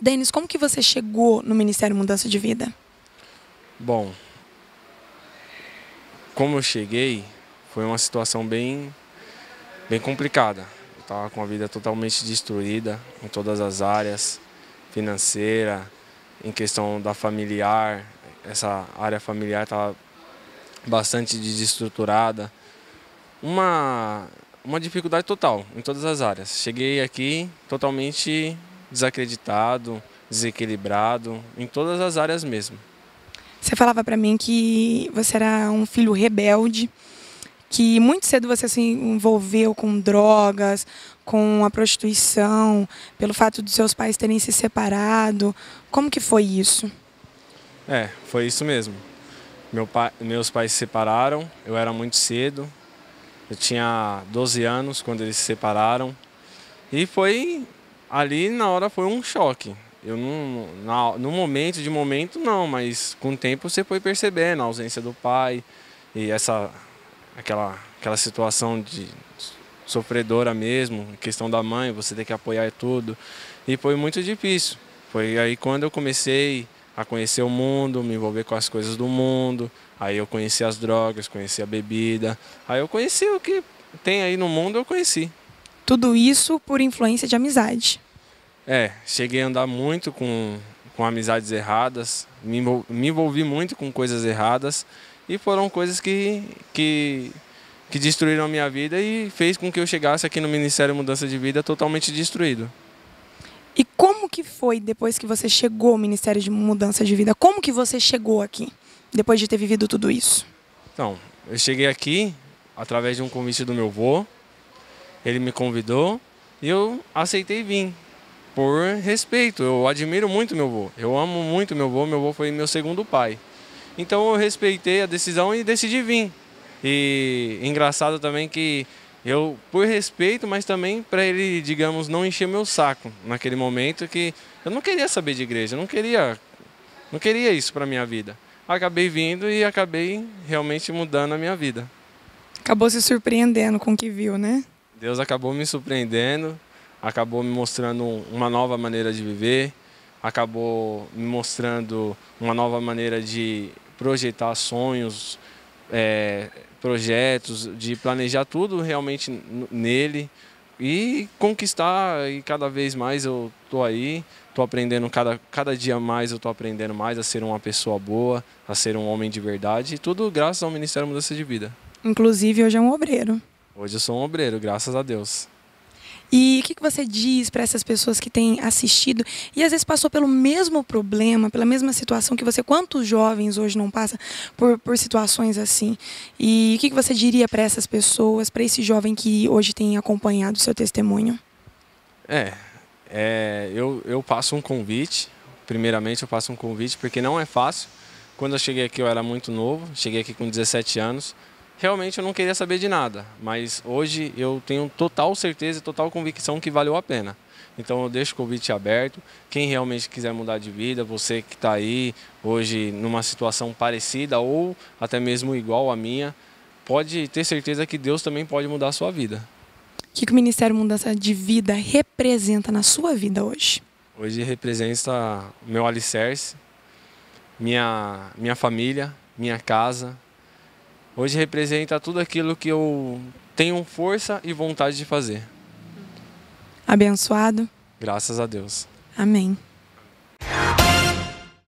Denis, como que você chegou no Ministério Mudança de Vida? Bom, como eu cheguei, foi uma situação bem, bem complicada. Eu estava com a vida totalmente destruída em todas as áreas, financeira, em questão da familiar. Essa área familiar estava bastante desestruturada. Uma, uma dificuldade total em todas as áreas. Cheguei aqui totalmente desacreditado, desequilibrado, em todas as áreas mesmo. Você falava para mim que você era um filho rebelde, que muito cedo você se envolveu com drogas, com a prostituição, pelo fato dos seus pais terem se separado. Como que foi isso? É, foi isso mesmo. Meu pai, meus pais se separaram, eu era muito cedo. Eu tinha 12 anos quando eles se separaram. E foi ali na hora foi um choque. Eu não, na, no momento, de momento não, mas com o tempo você foi percebendo a ausência do pai e essa aquela aquela situação de sofredora mesmo, questão da mãe, você ter que apoiar tudo. E foi muito difícil. Foi aí quando eu comecei a conhecer o mundo, me envolver com as coisas do mundo. Aí eu conheci as drogas, conheci a bebida. Aí eu conheci o que tem aí no mundo, eu conheci. Tudo isso por influência de amizade. É, cheguei a andar muito com, com amizades erradas, me, me envolvi muito com coisas erradas e foram coisas que, que, que destruíram a minha vida e fez com que eu chegasse aqui no Ministério Mudança de Vida totalmente destruído. E como que foi depois que você chegou ao Ministério de Mudança de Vida? Como que você chegou aqui, depois de ter vivido tudo isso? Então, eu cheguei aqui através de um convite do meu avô. Ele me convidou e eu aceitei vir por respeito. Eu admiro muito meu avô. Eu amo muito meu avô. Meu avô foi meu segundo pai. Então eu respeitei a decisão e decidi vir. E engraçado também que eu, por respeito, mas também para ele, digamos, não encher meu saco naquele momento que eu não queria saber de igreja, eu não queria, não queria isso para minha vida. Acabei vindo e acabei realmente mudando a minha vida. Acabou se surpreendendo com o que viu, né? Deus acabou me surpreendendo, acabou me mostrando uma nova maneira de viver, acabou me mostrando uma nova maneira de projetar sonhos, é, projetos, de planejar tudo realmente nele e conquistar. E cada vez mais eu tô aí, tô aprendendo cada, cada dia mais, eu tô aprendendo mais a ser uma pessoa boa, a ser um homem de verdade, e tudo graças ao Ministério Mudança de Vida. Inclusive, hoje é um obreiro. Hoje eu sou um obreiro, graças a Deus. E o que, que você diz para essas pessoas que têm assistido e às vezes passou pelo mesmo problema, pela mesma situação que você? Quantos jovens hoje não passam por, por situações assim? E o que, que você diria para essas pessoas, para esse jovem que hoje tem acompanhado o seu testemunho? É, é eu, eu passo um convite. Primeiramente, eu passo um convite porque não é fácil. Quando eu cheguei aqui, eu era muito novo, cheguei aqui com 17 anos realmente eu não queria saber de nada, mas hoje eu tenho total certeza e total convicção que valeu a pena. Então eu deixo o convite aberto. Quem realmente quiser mudar de vida, você que está aí hoje numa situação parecida ou até mesmo igual à minha, pode ter certeza que Deus também pode mudar a sua vida. O que, que o Ministério Mudança de Vida representa na sua vida hoje? Hoje representa meu alicerce, minha, minha família, minha casa, Hoje representa tudo aquilo que eu tenho força e vontade de fazer. Abençoado. Graças a Deus. Amém.